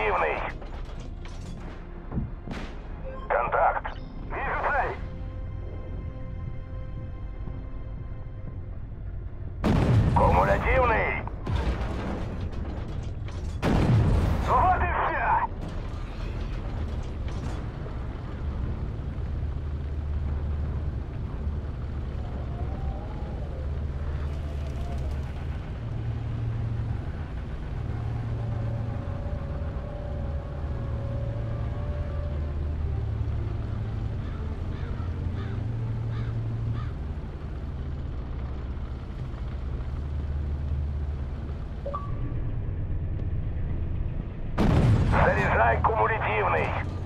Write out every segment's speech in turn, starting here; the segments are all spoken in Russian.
противный. дефлективный.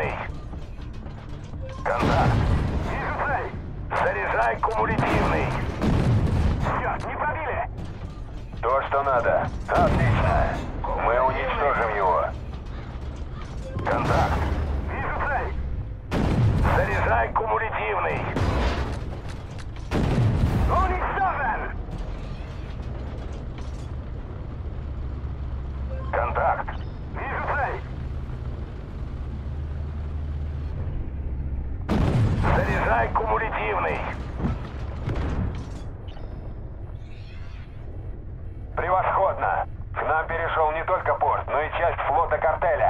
Зеленый. Контакт. Дерзай! Заряжай кумулятивный. Черт, не пробили! То, что надо. Отлично. Мы уничтожим его. Контакт. Вижу цель. Заряжай кумулятивный. Уничтожен! Контакт. Урожай кумулятивный. Превосходно. К нам перешел не только порт, но и часть флота картеля.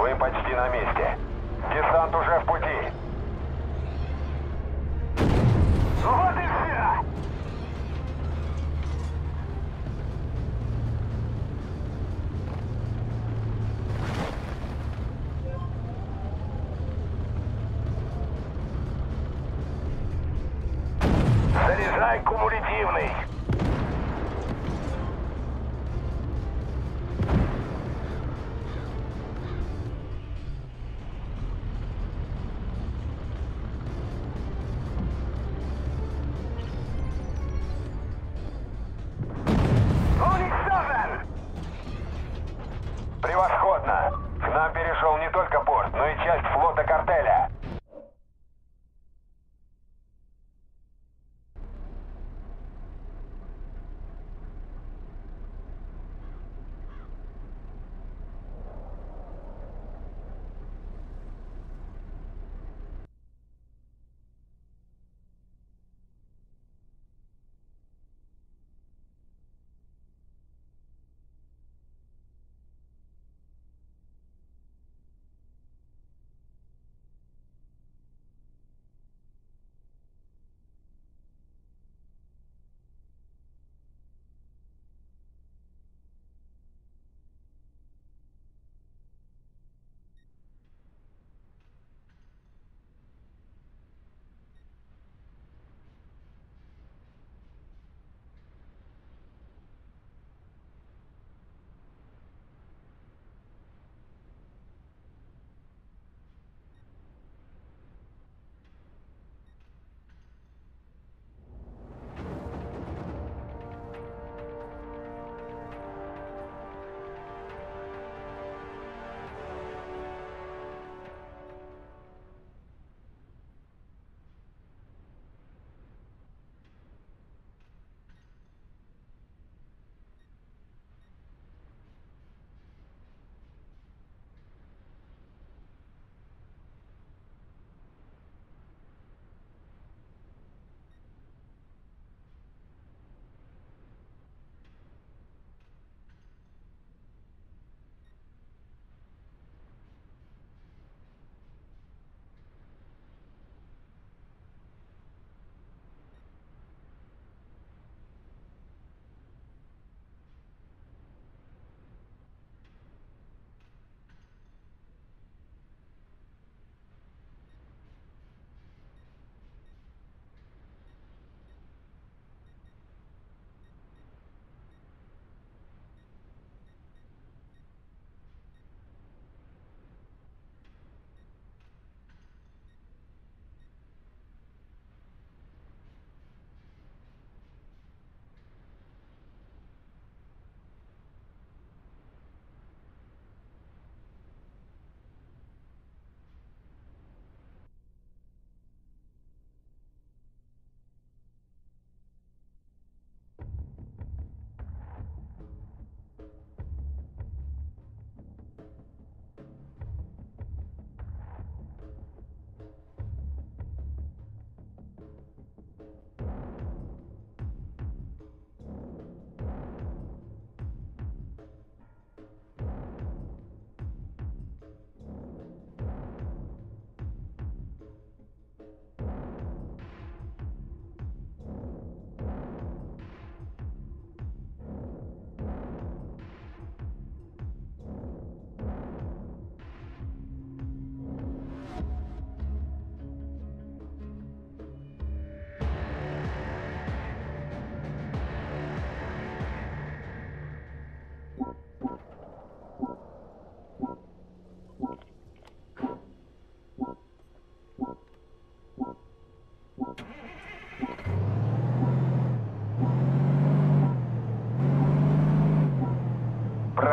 Вы почти на месте. Десант уже в пути. Вот и перешел не только порт, но и часть флота картеля.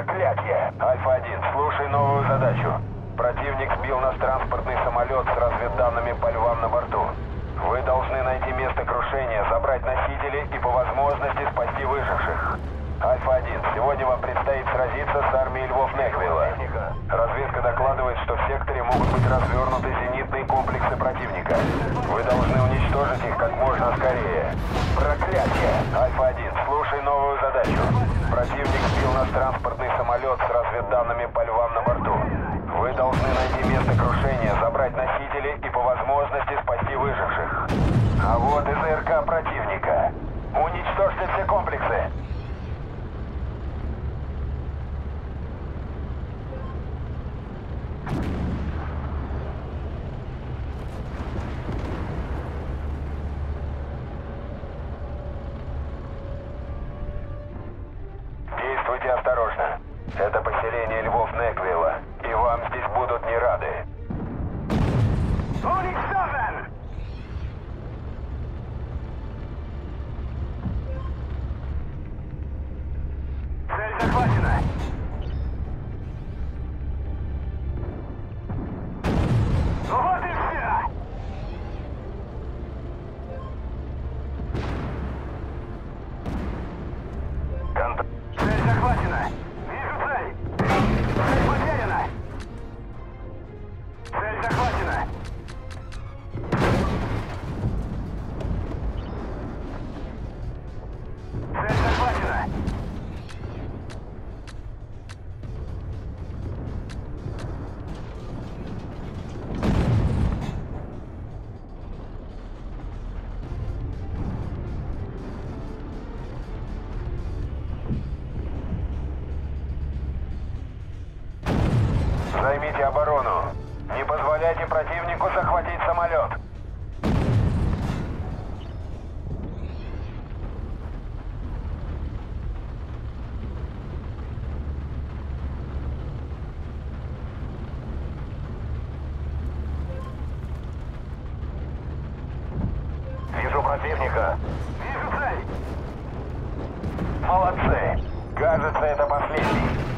Проклятие! Альфа-1, слушай новую задачу. Противник сбил наш транспортный самолет с разведданными по львам на борту. Вы должны найти место крушения, забрать носители и по возможности спасти выживших. Альфа-1, сегодня вам предстоит сразиться с армией львов Неквилла. Разведка докладывает, что в секторе могут быть развернуты зенитные комплексы противника. Вы должны уничтожить их как можно скорее. Проклятие! Альфа-1, слушай новую задачу. Противник сбил наш транспортный самолет с разведданными по львам на борту. Вы должны найти место крушения, забрать носители и по возможности спасти выживших. А вот и ЗРК противника. Уничтожьте все комплексы. Действуйте осторожно. Это поселение львов Неквилла, и вам здесь будут не рады. Уничтожен! Цель Молодцы. Кажется, это последний.